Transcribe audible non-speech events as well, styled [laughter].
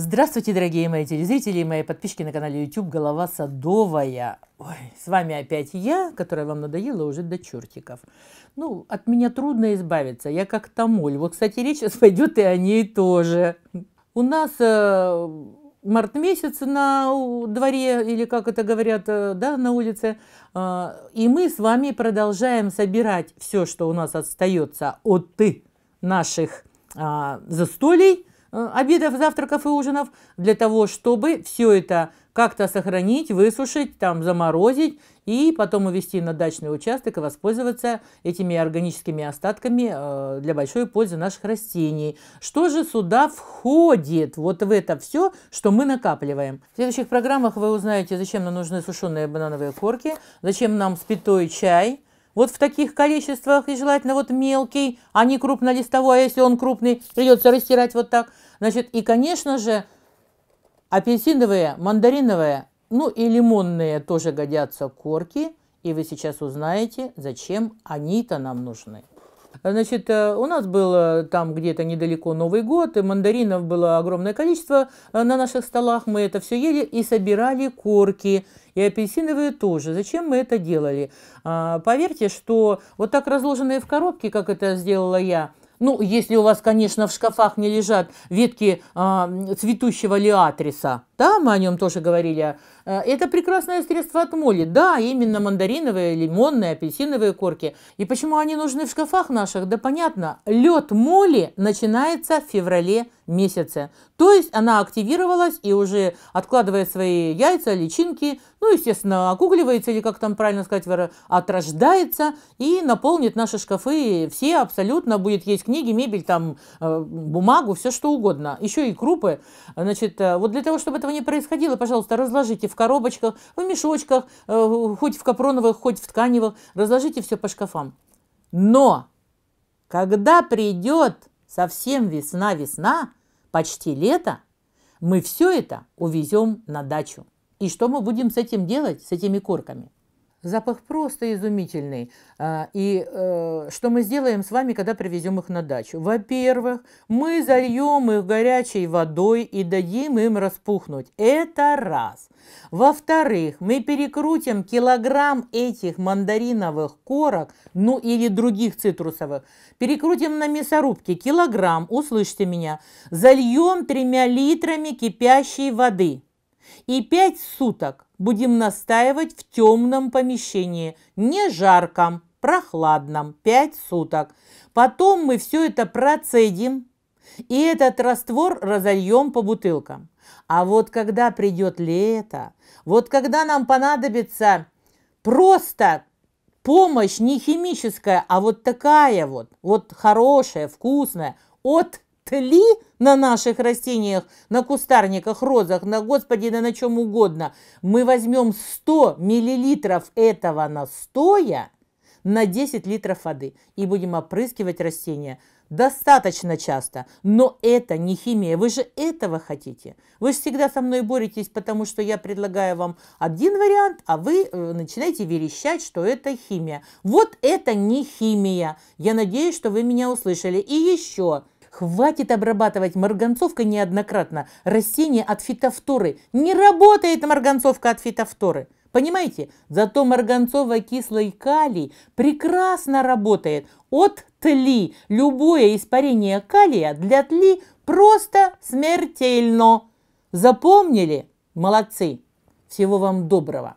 Здравствуйте, дорогие мои телезрители и мои подписчики на канале YouTube «Голова Садовая». Ой, с вами опять я, которая вам надоела уже до чертиков. Ну, от меня трудно избавиться, я как тамоль. Вот, кстати, речь сейчас [laughs] пойдет и о ней тоже. У нас э, март месяц на дворе, или как это говорят, э, да, на улице, э, и мы с вами продолжаем собирать все, что у нас остается от наших э, застолий, обедов, завтраков и ужинов для того, чтобы все это как-то сохранить, высушить, там, заморозить и потом увезти на дачный участок и воспользоваться этими органическими остатками э, для большой пользы наших растений. Что же сюда входит? Вот в это все, что мы накапливаем. В следующих программах вы узнаете, зачем нам нужны сушеные банановые корки, зачем нам спитой чай – вот в таких количествах, и желательно вот мелкий, а не крупнолистовой, а если он крупный, придется растирать вот так. Значит, и, конечно же, апельсиновые, мандариновые, ну и лимонные тоже годятся корки. И вы сейчас узнаете, зачем они-то нам нужны. Значит, э, у нас был там где-то недалеко Новый год, и мандаринов было огромное количество э, на наших столах. Мы это все ели и собирали корки. И апельсиновые тоже. Зачем мы это делали? А, поверьте, что вот так разложенные в коробке, как это сделала я, ну, если у вас, конечно, в шкафах не лежат ветки э, цветущего лиатриса, да, мы о нем тоже говорили. Э, это прекрасное средство от моли. Да, именно мандариновые, лимонные, апельсиновые корки. И почему они нужны в шкафах наших? Да понятно. Лед моли начинается в феврале месяце. То есть она активировалась и уже откладывает свои яйца, личинки, ну, естественно, окугливается, или как там правильно сказать, отрождается и наполнит наши шкафы все абсолютно, будет есть книги, мебель, там, э, бумагу, все что угодно. Еще и крупы. Значит, э, вот для того, чтобы этого не происходило, пожалуйста, разложите в коробочках, в мешочках, э, хоть в капроновых, хоть в тканевых, разложите все по шкафам. Но когда придет совсем весна-весна, почти лето, мы все это увезем на дачу. И что мы будем с этим делать, с этими корками? Запах просто изумительный. А, и э, что мы сделаем с вами, когда привезем их на дачу? Во-первых, мы зальем их горячей водой и дадим им распухнуть. Это раз. Во-вторых, мы перекрутим килограмм этих мандариновых корок, ну или других цитрусовых, перекрутим на мясорубке килограмм, услышьте меня, зальем тремя литрами кипящей воды и пять суток будем настаивать в темном помещении, не жарком, прохладном, пять суток. Потом мы все это процедим, и этот раствор разольем по бутылкам. А вот когда придет лето, вот когда нам понадобится просто помощь не химическая, а вот такая вот, вот хорошая, вкусная, от тли на наших растениях, на кустарниках, розах, на господи, да на чем угодно, мы возьмем 100 миллилитров этого настоя на 10 литров воды и будем опрыскивать растения достаточно часто. Но это не химия. Вы же этого хотите. Вы же всегда со мной боретесь, потому что я предлагаю вам один вариант, а вы э, начинаете верещать, что это химия. Вот это не химия. Я надеюсь, что вы меня услышали. И еще – Хватит обрабатывать марганцовкой неоднократно растения от фитофторы. Не работает марганцовка от фитофторы. Понимаете? Зато марганцово-кислый калий прекрасно работает от тли. Любое испарение калия для тли просто смертельно. Запомнили? Молодцы. Всего вам доброго.